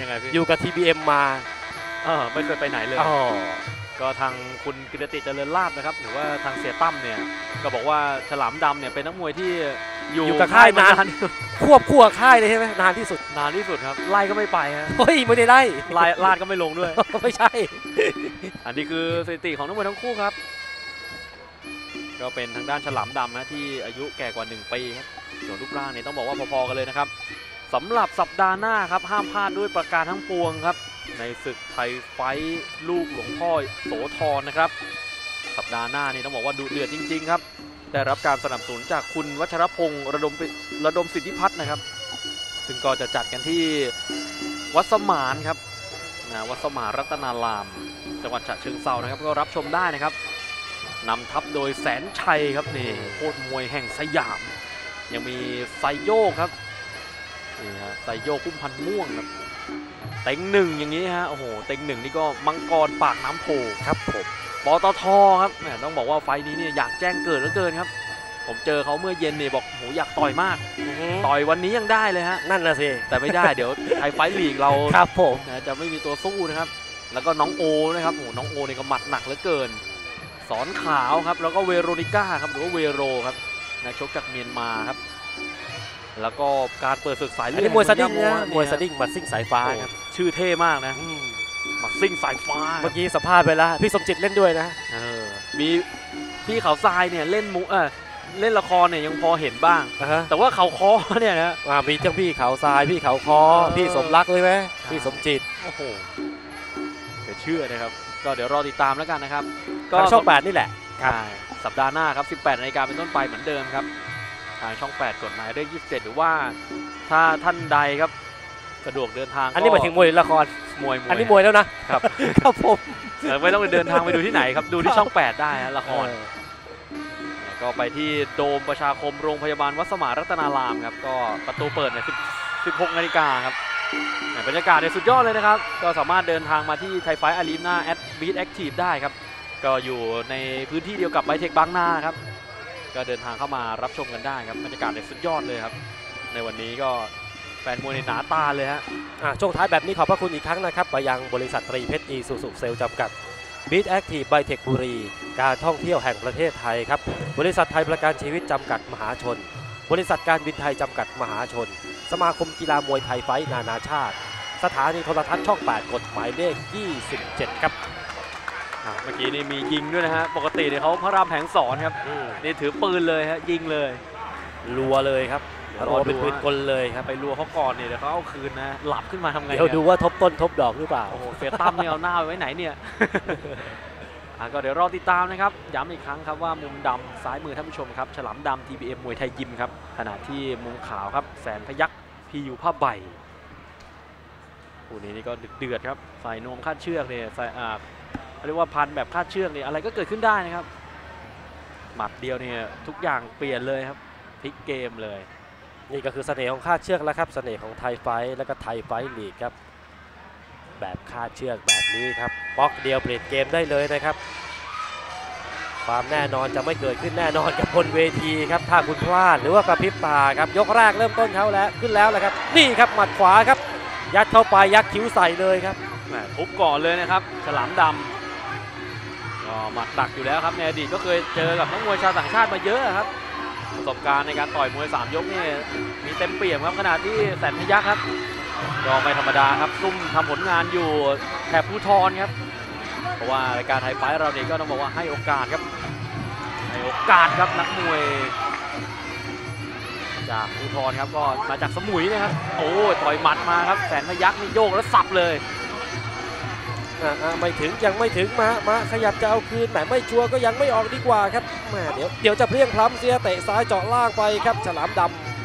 ยังไงพี่อยู่กับ TBM มาเออไม่เคยไปไหนเลย อ๋อก็ทางคุณกิรติเจริญลาบนะครับ หรือว่าทางเสียตั้มเนี่ยก็บอกว่าฉลามดำเนี่ยเป็นนักมวยที่อยู่อยู่กับค่ายนานที่สุดควบคู่กับค่ายเลยใช่ไหมนานที่สุดนานที่สุดครับไล่ก็ไม่ไปฮะเฮ้ยไม่ได้ไล่ไล่ลาดก็ไม่ลงด้วย ไม่ใช่ อันนี้คือสถิติของนักมวยทั้งคู่ครับ ก็เป็นทางด้านฉลามดำนะที่อายุแก่กว่า 1 ปีครับส่วนรูปร่างเนี่ยต้องบอกว่าพอๆกันเลยนะครับ สำหรับสัปดาห์หน้าครับห้ามพลาดด้วยประการทั้งปวงครับ ในศึกไทยไฟท์ลูกหลวงพ่อโสธรนะครับ สัปดาห์หน้านี่ต้องบอกว่าดุเดือดจริง ๆ ครับ ได้รับการสนับสนุนจากคุณวัชรพงศ์ระดมระดมสิทธิพัฒน์นะครับ ซึ่งก็จะจัดกันที่วัดสมานครับนะวัดสมานรัตนาราม จังหวัดฉะเชิงเซานะครับก็รับชมได้นะครับนำทัพโดยแสนชัยครับนี่โคตรมวยแห่งสยาม ยังมีไซโยกครับ นี่ฮะไซโยกคุ้มพันธุ์ม่วงครับเต็งหนึ่งอย่างนี้ฮะโอ้โหเต็งหนึ่งนี่ก็มังกรปากน้ำโพครับผมปตทครับแหมต้องบอกว่าไฟล์นี้เนี่ยอยากแจ้งเกิดเหลือเกินครับ ผมเจอเขาเมื่อเย็นเนี่ยบอกโหอยากต่อยมาก ต่อยวันนี้ยังได้เลยฮะนั่นน่ะสิแต่ไม่ได้เดี๋ยวไทยไฟท์ลีกเราครับผมนะจะไม่มีตัวสู้นะครับ แล้วก็น้องโอนะครับโอ้โหน้องโอเนี่ยก็หมัดหนักเหลือเกิน สอนขาวครับแล้วก็เวโรนิก้าครับหรือว่าเวโรครับนักชกจากเมียนมาครับ แล้วก็การเปิดศึกสายอัเลืนอดนี้มวยสดิ้งแห่นะงมวยสดิ้งหมัดซิ่งสายฟ้าโอ้ครับชื่อเท่มากนะหมัดซิ่งสายฟ้าเมื่อกี้สัมภาษณ์ไปแล้วพี่สมจิตเล่นด้วยนะเออมีพี่เขาทรายเนี่ยเล่นมุเออเล่นละครเนี่ยยังพอเห็นบ้างอ่าฮะแต่ว่าเขาคอเนี่ยนะอ่ามีทั้งพี่เขาทรายพี่เขาคอเออพี่สมรักเลยไหมพี่สมจิตโอ้โหเดี๋ยวเชื่อนะครับ ก็เดี๋ยวรอติดตามแล้วกันนะครับ ก็ทางช่องแปดนี่แหละใช่สัปดาห์หน้าครับ 18นาฬิกาเป็นต้นไปเหมือนเดิมครับ ทางช่อง 8 กฎหมายเลข27 หรือว่าถ้าท่านใดครับสะดวกเดินทางอันนี้หมายถึงมวยหรือละครมวยมวยอันนี้มวยแล้วนะครับครับผมเออไม่ต้องไปเดินทางไปดูที่ไหนครับ ดูที่ช่อง 8 ได้ฮะละครเออก็ไปที่โดมประชาคมโรงพยาบาลวัดสมานรัตนารามครับก็ประตูเปิดเนี่ย10 16นาฬิกาครับแหม่บรรยากาศเนี่ยสุดยอดเลยนะครับ ก็สามารถเดินทางมาที่ Thai Fight Arena at BEAT Active ได้ครับ ก็อยู่ในพื้นที่เดียวกับไบเทคบางนาครับ ก็เดินทางเข้ามารับชมกันได้ครับบรรยากาศเนี่ยสุดยอดเลยครับ ในวันนี้ก็แฟนมวยในหนาตาเลยฮะอะช่วงท้ายแบบนี้ขอบพระคุณอีกครั้งนะครับไปยังบริษัทตรีเพชรอีซูซุเซลส์จำกัด BEAT Active ไบเทคบุรี การท่องเที่ยวแห่งประเทศไทยครับ บริษัทไทยประกันชีวิตจำกัดมหาชน บริษัทการบินไทยจำกัดมหาชน สมาคมกีฬามวยไทยไฟท์นานาชาติ สถานีโทรทัศน์ช่อง 8 กฎหมายเลข 27 ครับ เมื่อกี้นี่มียิงด้วยนะฮะ ปกติเนี่ยเขาพระรามแผงสอนครับอืมนี่ถือปืนเลยฮะยิงเลย รัวเลยครับเดี๋ยวรรออดูเป็นปืนฮะกลเลยครับ ไปรัวเขาก่อนเนี่ยเดี๋ยวเขาเอาคืนนะ หลับขึ้นมาทำไง เดี๋ยวนี่ดูว่าทบต้นทบดอกหรือเปล่า โอ้โหเสียตั้มเนี่ยเอาหน้าไปไว้ไหนเนี่ยอะก็เดี๋ยวรอติดตามนะครับ ย้ำอีกครั้งครับว่ามุมดำซ้ายมือท่านผู้ชมครับ ฉลามดำ TBM มวยไทยยิมครับ ขณะที่มุมขาวครับ แสนพยักพียูผ้าใบคู่นี้นี่ก็เดือดๆครับใส่นวมคาดเชือกเนี่ยใส่อ่า เขาเรียกว่าพันแบบคาดเชือกเนี่ยอะไรก็เกิดขึ้นได้นะครับ หมัดเดียวเนี่ยทุกอย่างเปลี่ยนเลยครับพลิกเกมเลย นี่ก็คือเสน่ห์ของคาดเชือกแล้วครับเสน่ห์ของไทยไฟท์แล้วก็ไทยไฟท์ลีกครับ แบบคาดเชือกแบบนี้ครับบล็อกเดียวเปลี่ยนเกมได้เลยนะครับ ความแน่นอนจะไม่เกิดขึ้นแน่นอนกับบนเวทีครับถ้าคุณพลาดหรือว่ากระพริบตาครับยกแรกเริ่มต้นเขาแล้วขึ้นแล้วแหละครับ นี่ครับหมัดขวาครับ ยัดเข้าไปยักคิ้วใส่เลยครับแหมทุบก่อนเลยนะครับฉลามดำ ก็หมัดดักอยู่แล้วครับในอดีตก็เคยเจอกับนักมวยชาวต่างชาติมาเยอะครับ ประสบการณ์ในการต่อยมวย 3 ยกนี่มีเต็มเปี่ยมครับขณะที่แสนพยักครับก็ไม่ธรรมดาครับซุ่มทำผลงานอยู่แถบภูทรครับ เพราะว่ารายการไทยไฟท์เราเนี่ยก็ต้องบอกว่าให้โอกาสครับให้โอกาสครับนักมวย จากภูทรครับก็มาจากสมุยนะครับโอ้ต่อยหมัดมาครับแสนพยักนี่โยกแล้วสับเลย ไม่ถึงยังไม่ถึงมามาขยับจะเอาคืนแต่ไม่ชัวร์ก็ยังไม่ออกดีกว่าครับแม่เดี๋ยวเดี๋ยวจะเพลียงพล้ำเสียเตะซ้ายเจาะล่างไปครับ ฉลามด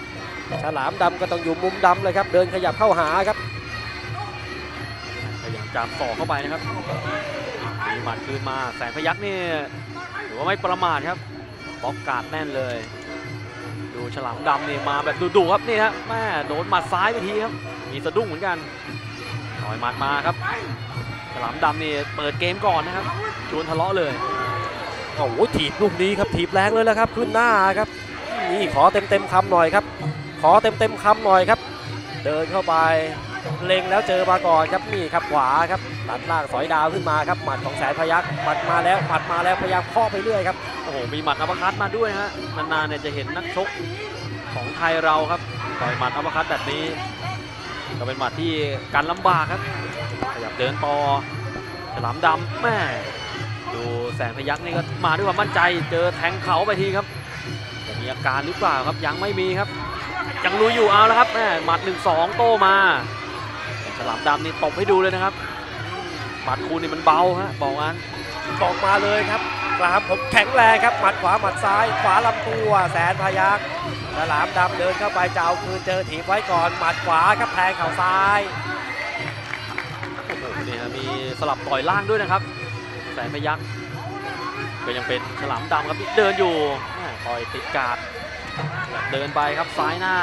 ำฉลามดำก็ต้องอยู่มุมดำเลยครับ เดินขยับเข้าหาครับพยายามจามศอเข้าไปนะครับมีหมัดคืนมาแสนพยักนี่ถือว่าไม่ประมาทครับบล็อกการ์ดแน่นเลย ดูฉลามดำนี่มาแบบดุๆครับนี่ฮะแม่โดนหมัดซ้ายไปทีครับ มีสะดุ้งเหมือนกันต่อยหมัดมาครับ ฉลามดำนี่เปิดเกมก่อนนะครับชวนทะเลาะเลยโอ้โหถีบลูกนี้ครับถีบแรงเลยแล้วครับ ขึ้นหน้าครับนี่ขอเต็มเต็มๆคำหน่อยครับ ขอเต็มเต็มๆคำหน่อยครับ เดินเข้าไปเล็งแล้วเจอมาก่อนครับนี่ครับขวาครับตัดล่างสอยดาวขึ้นมาครับหมัดของแสนพยัคฆ์หมัดมาแล้วหมัดมาแล้วพยายามเคาะไปเรื่อยครับโอ้โหมีหมัดอัปเปอร์คัตมาด้วยฮะนานๆเนี่ยจะเห็นนักชกของไทยเราครับต่อยหมัดอัปเปอร์คัตแบบนี้ ก็เป็นหมัดที่การลำบากครับ ขยับเดินต่อฉลามดำแม่ดูแสนพยักนี่ก็มาด้วยความมั่นใจ เจอแทงเขาไปทีครับจะมีอาการหรือเปล่าครับยังไม่มีครับ ยังลุยอยู่เอาแล้วครับแม่หมัดหนึ่งสองโต้มาฉลามดำนี่ตบให้ดูเลยนะครับหมัดคูนี่มันเบาฮะบอกงั้นบอกมาเลยครับกรามผมแข็งแรงครับหมัดขวาหมัดซ้ายขวาลำตัวแสนพยักฉลามดำเดินเข้าไปจะเอาคืนเจอถีบไว้ก่อนหมัดขวาครับแทงเข่าซ้าย มีสลับต่อยล่างด้วยนะครับ แสนพยักก็ยังเป็นฉลามดำครับที่เดินอยู่แม่ต่อยติดกาดเดินไปครับซ้ายหน้า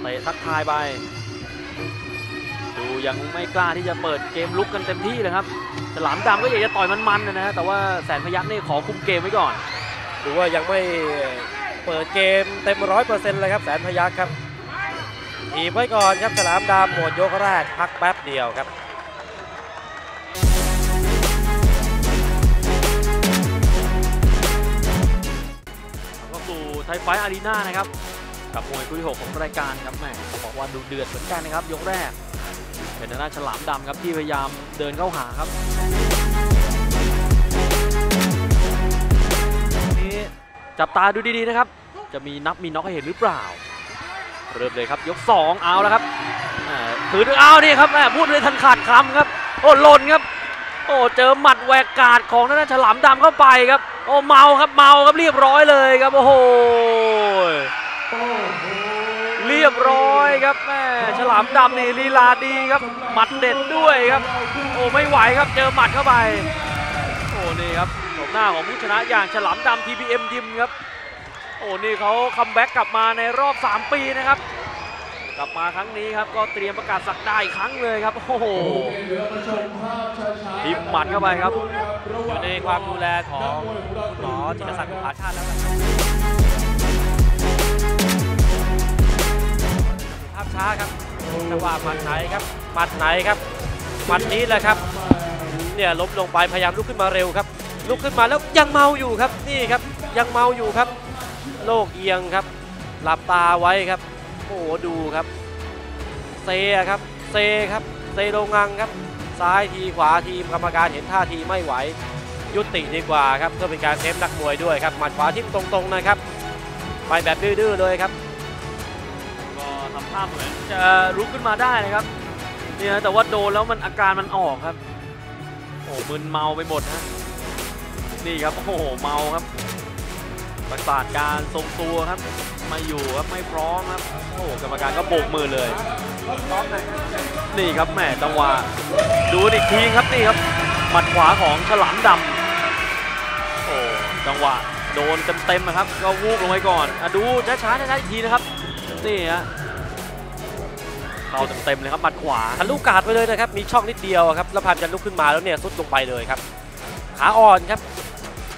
เตะทักทายไป ดูยังไม่กล้าที่จะเปิดเกมลุกกันเต็มที่เลยครับฉลามดำก็อยากจะต่อยมันๆนะฮะแต่ว่าแสนพยักนี่ขอคุมเกมไว้ก่อนดูว่ายังไม่เปิดเกมเต็มร้อยเปอร์เซ็นต์เลยครับแสนพยักครับถีบไว้ก่อนครับฉลามดำหมดยกแรกพักแป๊บเดียวครับ ไฟอารีนานะครับกับมวยคู่ที่6ของรายการครับแม่บอกว่าดูเดือดเหมือนกันนะครับ ยกแรก เป็นทางด้าฉลามดำครับที่พยายามเดินเข้าหาครับนี้จับตาดูดีๆนะครับ จะมีนับมีน็อกให้เห็นหรือเปล่า เริ่มเลยครับยก 2 เอาแล้วครับถือด้วยเอานี่ครับแม่พูดเลยทันขาดคำครับ โอ้หล่นครับ โอ้เจอหมัดแหวกกาดของทางด้าฉลามดำเข้าไปครับ โอ้เมาครับเมาครับเรียบร้อยเลยครับโอ้โหเรียบร้อยครับแม่ฉลามดำนี่ลีลาดีครับหมัดเด็ดด้วยครับ โอ้ไม่ไหวครับเจอหมัดเข้าไปโอ้นี่ครับโฉมหน้าของผู้ชนะอย่างฉลามดำ TPM ยิมครับโอ้นี่เขาคัมแบ็กกลับมาในรอบ 3 ปีนะครับ กลับมาครั้งนี้ครับก็เตรียมประกาศสักดาอีกครั้งเลยครับ โอ้โหทิมหมัดเข้าไปครับ อยู่ในความดูแลของคุณหมอจิตรศักดิ์บุภาชาติแล้วนะครับภาพช้าครับจังหวะหมัดไหนครับหมัดไหนครับหมัดนี้แหละครับเนี่ยล้มลงไปพยายามลุกขึ้นมาเร็วครับ ลุกขึ้นมาแล้วยังเมาอยู่ครับนี่ครับ ยังเมาอยู่ครับ โลกเอียงครับ หลับตาไว้ครับ โอ้โหดูครับ เซครับ เซครับ เซโรงงังครับ ซ้ายทีขวาทีกรรมการเห็นท่าทีไม่ไหว ยุติดีกว่าครับเพื่อเป็นการเซฟนักมวยด้วยครับหมัดขวาทิ่มตรงๆนะครับ ไปแบบดื้อๆเลยครับ ก็ทำท่าเหมือนจะลุกขึ้นมาได้นะครับเนี่ยแต่ว่าโดนแล้วมันอาการมันออกครับ โอ้มึนเมาไปหมดฮะนี่ครับโอ้โหเมาครับ ประสาทการทรงตัวครับไม่อยู่ครับไม่พร้อมครับโอ้กรรมการก็โบกมือเลย นี่ครับแหมจังหวะดูอีกทีครับนี่ครับหมัดขวาของฉลามดำโอ้จังหวะโดนเต็มๆนะครับ ก็วูบลงไปก่อนอะดูช้าๆช้าๆอีกทีนะครับนี่ฮะเข้าเต็มๆเลยครับหมัดขวาทะลุกาดไปเลยนะครับมีช่องนิดเดียวครับแล้วพยายามจะลุกขึ้นมาแล้วเนี่ยสุดลงไปเลยครับขาอ่อนครับ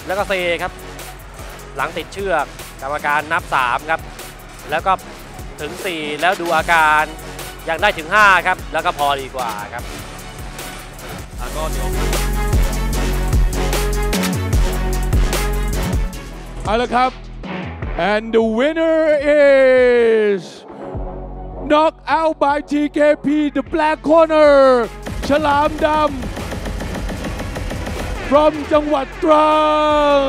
แล้วก็เซครับ หลังติดเชือก กรรมการนับ3ครับแล้วก็ถึง 4 แล้วดูอาการยังได้ถึง 5 ครับ แล้วก็พอดีกว่าครับก็เดี๋ยวเอาละครับ and the winner is knock out by TKP the black corner ฉลามดำ from จังหวัดตรัง